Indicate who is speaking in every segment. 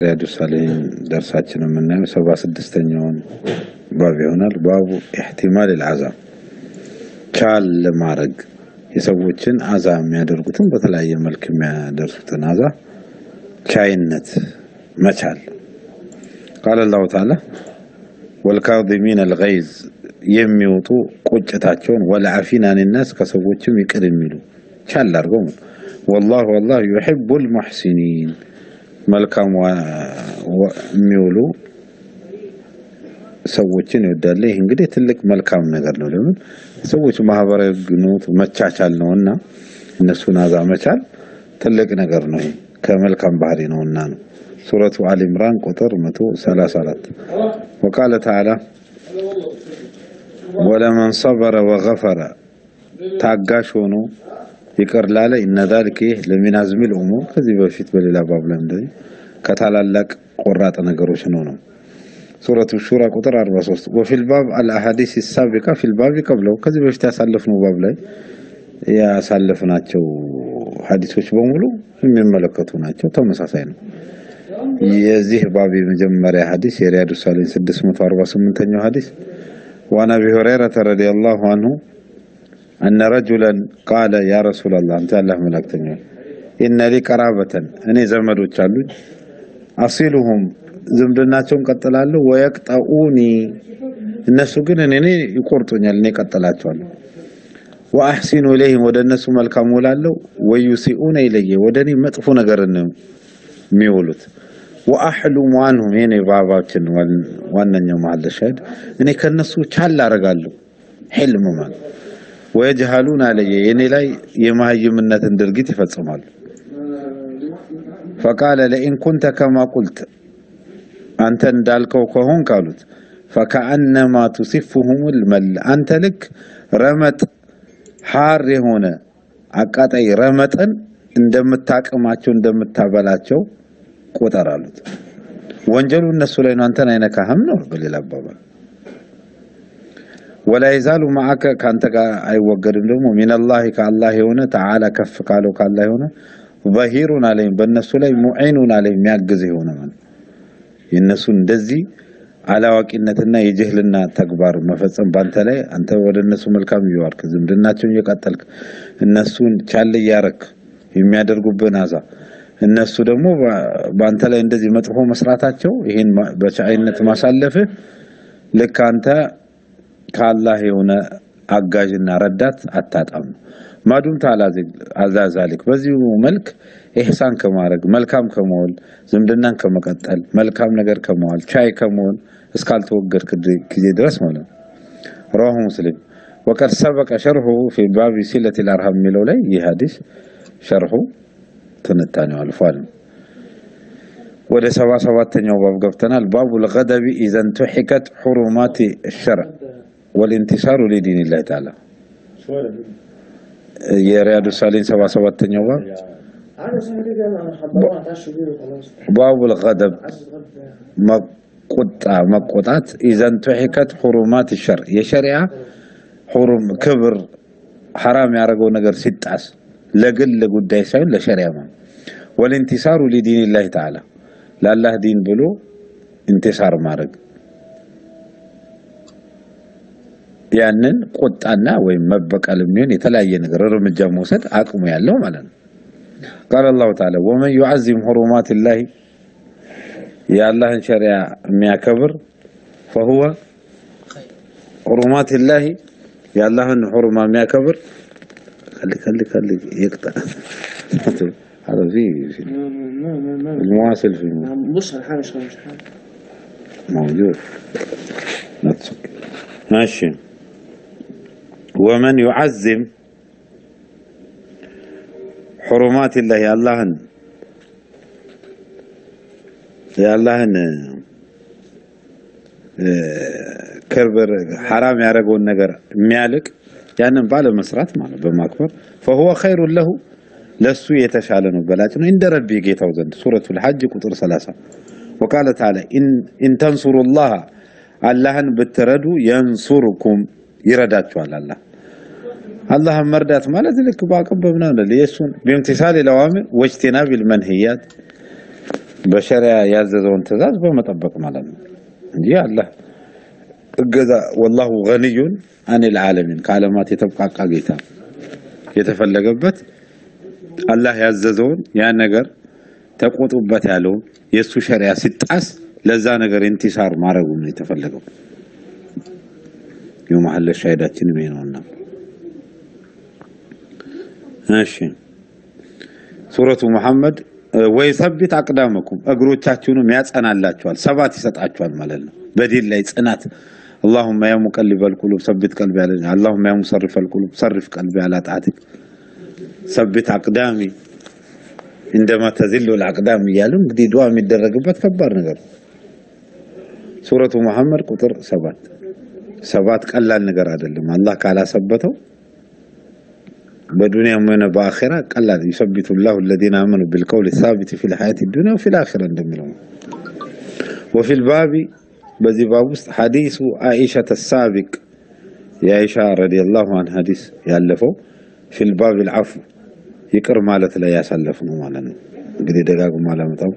Speaker 1: ሳሊሂን ደርሳችን የምናየው ሰባ ስድስተኛውን ባብ ይሆናል። ባቡ ኢሕቲማል ልአዛብ ቻል ለማድረግ የሰዎችን አዛ የሚያደርጉትን በተለያየ መልክ የሚያደርሱትን አዛ ቻይነት መቻል። ቃለ ላሁ ተዓላ ወልካዚሚን አልገይዝ የሚወጡ ቁጭታቸውን ወልዓፊን አኒናስ ከሰዎችም ይቅር የሚሉ ቻል አድርገው ወላሁ አላህ ዩሒቡል ሙሕሲኒን መልካም የሚውሉ ሰዎችን ይወዳል። ይህ እንግዲህ ትልቅ መልካም ነገር ነው። ለምን ሰዎች ማህበራዊ ግንኙነት መቻቻል ነው እና እነሱን አዛ መቻል ትልቅ ነገር ነው። ከመልካም ባህሪ ነው እና ነው። ሱረቱ አሊ ኢምራን ቁጥር 134 ወቃለ ተዓላ ወለመን ሰበረ ወገፈረ ታጋሽ ሆኖ ይቅር ላለ ዛሊከ ይህ ኡሙር ከዚህ በፊት በሌላ ባብ ላይ እንደዚህ ከታላላቅ ቆራጥ ነገሮች ነው ነው ሱረቱ ሹራ ቁጥር 43 ወፊል ባብ ሳቢቃ ፊል ቀብለው ከዚህ በፊት ያሳለፍነው ባብ ላይ ያሳለፍናቸው ሐዲሶች በሙሉ የሚመለከቱ ናቸው። ተመሳሳይ ነው። የዚህ ባብ የመጀመሪያ ሐዲስ የሪያዱ ሳሊሂን 648ኛው ሐዲስ وعن أبي هريرة رضي الله عنه أن رجلا قال يا رسول الله አንተ ያላህ መላእክተኛ إن لي قرابة እኔ ዘመዶች አሉኝ. أصلهم. ዝምድናቸውን ቀጥላለሁ? ويقطعوني እነሱ ግን እኔ ይቆርጡኛል እኔ ቀጥላቸዋለሁ. وأحسن إليهم ወደ እነሱ መልካም ውላለሁ ويسيئون إلي ወደ እኔ መጥፎ ነገር የሚውሉት. وأحلم عنهم ይሄ ባባችን ዋነኛው መሀል ሻሂድ እኔ ከነሱ ቻል አደርጋለሁ። ሕልም ማለት ወየጅሃሉን አለየ የኔ ላይ የመሀይምነትን ድርጊት ይፈጽማሉ ፈቃለ ለኢን ኩንተ ከማ ቁልት አንተ እንዳልከው ከሆን ካሉት ፈከአነማ ቱሲፉሁም ልመል አንተ ልክ ረመጥ ሐር የሆነ አቃጣይ ረመጥን እንደምታቅማቸው እንደምታበላቸው ቁጠር አሉት። ወንጀሉ እነሱ ላይ ነው፣ አንተን አይነካህም ነው። በሌላ አባባል ወላ ይዛሉ ማዕከ ከአንተ ጋር አይወገድም። ደግሞ ሚነላሂ ከአላህ የሆነ ተዓላ ከፍ ካለው ከአላህ የሆነ ظሂሩን አለይም በእነሱ ላይ ሙዒኑን አለይም የሚያግዝ የሆነ ማለት የእነሱን እንደዚህ አላዋቂነትና የጅህልና ተግባር መፈጸም በአንተ ላይ አንተ ወደ እነሱ መልካም እየዋልክ ዝምድናቸውን እየቀጠልክ እነሱን ቻል እያረክ የሚያደርጉብን አዛ። እነሱ ደግሞ በአንተ ላይ እንደዚህ መጥፎ መስራታቸው ይሄን በቻይነት ማሳለፍህ ልክ አንተ ከአላህ የሆነ አጋዥና ረዳት አታጣም ነው። ማዱም አላዛሊክ በዚሁ መልክ ኢሕሳን ከማድረግ መልካም ከመሆን ዝምድናን ከመቀጠል መልካም ነገር ከመዋል ቻይ ከመሆን እስካልተወገድክ ጊዜ ድረስ ማለት ነው። ረዋሁ ሙስሊም وقد سبق شرحه في باب صلة الأرحام የሚለው ላይ ይህ ሀዲስ شرحه ትንታኔው አልፏል። ወደ ሰባ ሰባተኛው ባብ ገብተናል። باب الغضب إذا انتهكت حرمات الشرع والانتصار لدين الله تعالى። የሪያዱ ሳሊን ሰባ ሰባተኛው ባብ? باب الغضب መቁጣ መቆጣት إذا انتهكت حرمات الشرع። የሸሪዓ ሑሩም ክብር ሐራም ያደረገው ነገር ሲጣስ ለግል ጉዳይ ሳይሆን ለሸሪዓ ማለት والانتصار لدين الله تعالى። ለአላህ ዲን ብሎ انتصار ማድረግ ያንን ቁጣና ወይም መበቀል የሚሆን የተለያየ ነገር እርምጃ መውሰድ አቅሙ ያለው ማለት ነው። ቃል አላሁ ተዓላ ወመን ዩዓዚም ሁሩማት ላሂ የአላህን ሸሪያ የሚያከብር ፈሁወ ሁሩማት ላሂ የአላህን ሁሩማ የሚያከብር ከል ከል ይቅጣ هذا في المواصل في
Speaker 2: بص على الحاجة شوي مش حاجة
Speaker 1: موجود ماشي ወመን ዩዓዝም حرمات الله የአላህን የአላህን ክብር ሐራም ያደረገውን ነገር የሚያልቅ ያንን ባለመስራት ማለት በማክበር فهو خير له ለሱ የተሻለ ነው በላጭ ነው። عند ربه ጌታው ዘንድ ሱረቱል ሐጅ ቁጥር 30 وقال تعالى إن تنصروا الله አላህን ብትረዱ ينصركم ይረዳችኋል አላህ። አላህን መርዳት ማለት ልክ በአቅም በምናምን የእሱን بامتثال الأوامر واجتناب المنهيات በሸሪያ ያዘዘውን ትእዛዝ በመጠበቅ ማለት ነው እንጂ አላህ እገዛ والله غني عن العالمين ከዓለማት የተብቃቃ ጌታ የተፈለገበት አላህ ያዘዘውን ያን ነገር ተቆጡበት ያለውን የእሱ ሸሪያ ሲጣስ ለዛ ነገር انتصار ማድረጉ ነው የተፈለገው። የመሐለ ሻሂዳችን ነውና እሺ ሱረቱ መሐመድ ወይ ሰቢት አቅዳመኩም እግሮቻችሁንም ያጸናላችኋል፣ ሰባት ይሰጣችኋል ማለት ነው። በዲን ላይ ጽናት اللهم يا مقلب القلوب ثبت قلبي على اللهم يا مصرف القلوب صرف قلبي على طاعتك ثبت أقدامي عندما تزل الأقدام እያሉ እንግዲህ ዱዓ የሚደረግበት ከባድ ነገር ሱረቱ መሐመድ ቁጥር ሰባት ሰባት ቀላል ነገር አይደለም። አላህ ካላሰበተው በዱንያም ሆነ በአኼራ ቀላል ይሰቢቱ ላሁ ለዚነ አመኑ ቢልቀውል ሳቢት ፊ ልሐያት ዱንያ ወፊ ልአኼራ እንደሚለው ወፊ ልባቢ በዚህ ባብ ውስጥ ሀዲሱ አይሻተ ሳቢቅ የአይሻ ረዲየላሁ አን ሐዲስ ያለፈው ፊል ባብ ልዓፉ ይቅር ማለት ላይ ያሳለፍ ነው ማለት ነው። እንግዲህ ደጋግሞ አላመጣው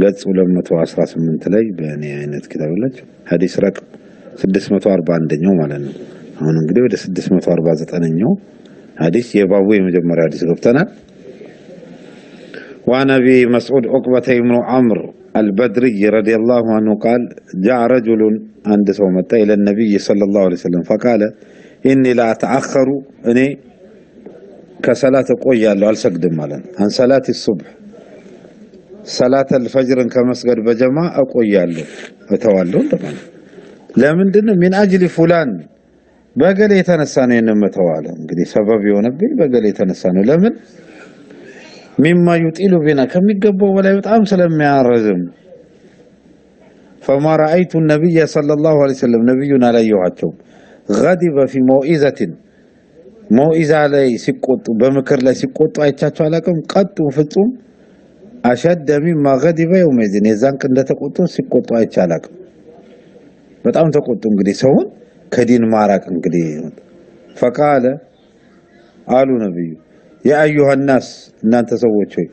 Speaker 1: ገጽ 218 ላይ በእኔ አይነት ክታብ ላይ ሐዲስ ረቅ 641ኛው ማለት ነው። አሁን እንግዲህ ወደ 649ኛው ሐዲስ የባቡ የመጀመሪያ ሐዲስ ገብተናል። وعن ابي مسعود عقبة بن عمرو البدري رضي الله عنه قال جاء رجل عند سومة إلى النبي صلى الله عليه وسلم فقال إني لا أتأخر أني كصلاة قوية له السجد مالا عن صلاة الصبح صلاة الفجر كمسجد بجماعة أقوية له أتوالون طبعا ለምንድን ሚን አጅሊ ፉላን በገሌ የተነሳ ነው የነመተዋለ እንግዲህ ሰበብ የሆነብኝ በገሌ የተነሳ ነው። ለምን? ሚማ ዩጢሉ ቢና ከሚገባው በላይ በጣም ስለሚያረዝም። ፈማ ረአይቱ ነቢይ ሰለላሁ ዐለይሂ ወሰለም ነቢዩን አላየኋቸውም። ገዲበ ፊ መውኢዘትን መውኢዛ ላይ ሲቆጡ በምክር ላይ ሲቆጡ አይቻቸው አላውቅም። ቀጡ ፍጹም አሸደ ሚማ ገዲበ የውመይዝን የዛን ቀን እንደተቆጡ ሲቆጡ አይቼ አላውቅም። በጣም ተቆጡ እንግዲህ ሰውን ከዲን ማራቅ እንግዲህ ፈቃለ አሉ ነብዩ ናስ እናንተ ሰዎች ሆይ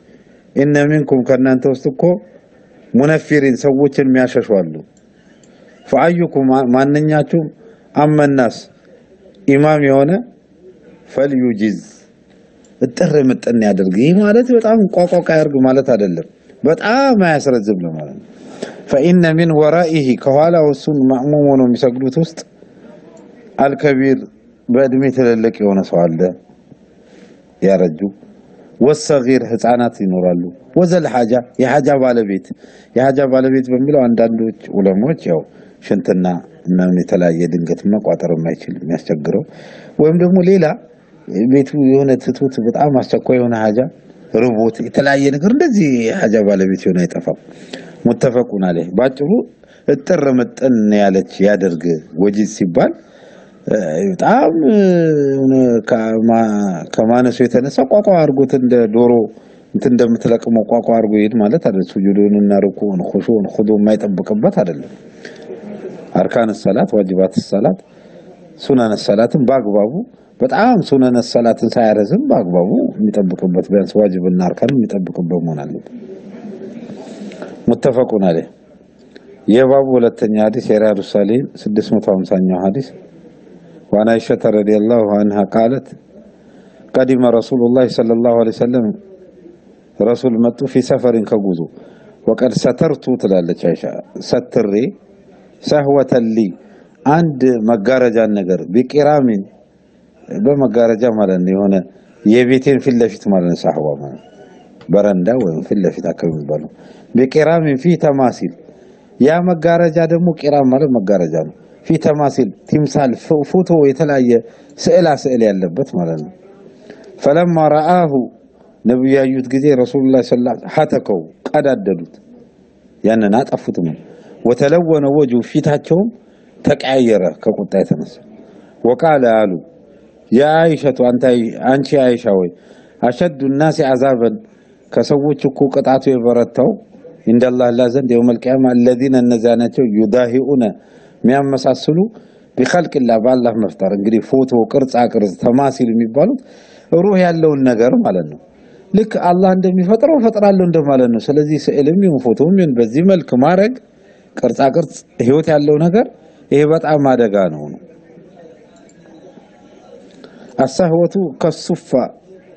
Speaker 1: እነ ሚንኩም ከእናንተ ውስጥ እኮ ሙነፊሪን ሰዎችን የሚያሸሹ አሉ። ፈአዩኩም ማንኛችሁም አመናስ ኢማም የሆነ ፈልዩጂዝ እጥር ምጥን ያደርግ። ይህ ማለት በጣም ቋቋቃ ያርግ ማለት አይደለም፣ በጣም አያስረዝም ለማለት ነው። ፈኢነ ሚን ወራኢሂ ከኋላው እሱን ማእሙም ሆነው የሚሰግዱት ውስጥ አልከቢር በእድሜ ትልልቅ የሆነ ሰው አለ ያረጁ ወሰጊር ህፃናት ይኖራሉ። ወዘል ሐጃ የሐጃ ባለቤት የሐጃ ባለቤት በሚለው አንዳንዶች ዑለሞች ያው ሽንትና ምናምን የተለያየ ድንገት መቋጠር የማይችል የሚያስቸግረው ወይም ደግሞ ሌላ ቤቱ የሆነ ትቶት በጣም አስቸኳይ የሆነ ሐጃ ርቦት የተለያየ ነገር እንደዚህ የሐጃ ባለቤት የሆነ አይጠፋም። ሙተፈቁን አለ ባጭሩ እጥር ምጥን ያለች ያደርግ ወጂዝ ሲባል በጣም ከማነሱ የተነሳ ቋቋ አድርጎት እንደ ዶሮ እንትን እንደምትለቅመው ቋቋ አድርጎ ይሄድ ማለት አይደለም። ሱጁዱን እና ሩኩን خشوع خضوع የማይጠብቅበት አይደለም። أركان الصلاة፣ واجبات الصلاة፣ سنن الصلاة ን በአግባቡ በጣም سنن الصلاة ን ሳያረዝም በአግባቡ የሚጠብቅበት ቢያንስ ዋጅብና አርካን የሚጠብቅበት መሆን አለበት። متفق عليه የባቡ ሁለተኛ ሐዲስ የሪያዱ ሳሊሂን 650ኛው ሐዲስ وعن عائشة رضي الله عنها قالت قدم رسول الله صلى الله عليه وسلم رسول متو في سفر كغزو وقد سترت ትላለች አይሻ ሰትሬ ሰህወተ ሊ አንድ መጋረጃ ነገር ቢቂራሚን በመጋረጃ ማለት ነው የሆነ የቤቴን ፊት ለፊት ማለት ነው ሳህዋ ማለት በረንዳ ወይም ፊት ለፊት አካባቢ የሚባለው ቢቂራሚን ፊ ተማሲል ያ መጋረጃ ደግሞ ቂራም ማለት መጋረጃ ነው ፊ ተማሲል ቲምሳል ፎቶ የተለያየ ስዕላ ስዕል ያለበት ማለት ነው። ፈለማ ረአሁ ነብዩ ያዩት ጊዜ ሰለላሁ ዐለይሂ ሐተከው ቀዳደዱት፣ ያንን አጠፉት። ወተለወነ ወጁ ፊታቸውም ተቀያየረ ከቁጣ የተነሳ ወቃለ አሉ የአይሸቱ አንቺ አይሻ ወይ አሸዱ ናሲ አዛበን ከሰዎች እኮ ቅጣቱ የበረታው እንደላህ ላ ዘንድ የውመል ቂያማ አለዚነ እነዚያ ናቸው ዩዳሂኡነ የሚያመሳስሉ ቢኸልቅላ በአላህ መፍጠር እንግዲህ ፎቶ፣ ቅርጻ ቅርጽ፣ ተማሲል የሚባሉት ሩህ ያለውን ነገር ማለት ነው። ልክ አላህ እንደሚፈጥረው እፈጥራለሁ እንደማለት ነው። ስለዚህ ስዕልም ይሁን ፎቶም ይሁን በዚህ መልክ ማድረግ ቅርጻ ቅርጽ ህይወት ያለው ነገር ይሄ በጣም አደጋ ነው አሳህወቱ ከሱፋ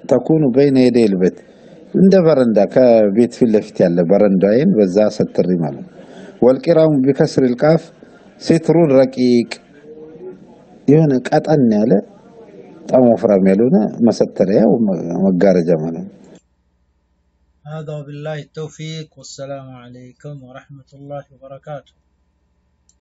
Speaker 1: ተኩኑ በይነ የደይ ልቤት እንደ በረንዳ ከቤት ፊት ለፊት ያለ በረንዳዬን በዛ ሰትሪ ማለት ነው። ወልቂራሙ ቢከስር ልቃፍ ሴትሩን ረቂቅ የሆነ ቀጠን ያለ በጣም ወፍራም ያልሆነ መሰተሪያ መጋረጃ ማለት ነው።
Speaker 3: هذا وبالله التوفيق والسلام عليكم ورحمة الله وبركاته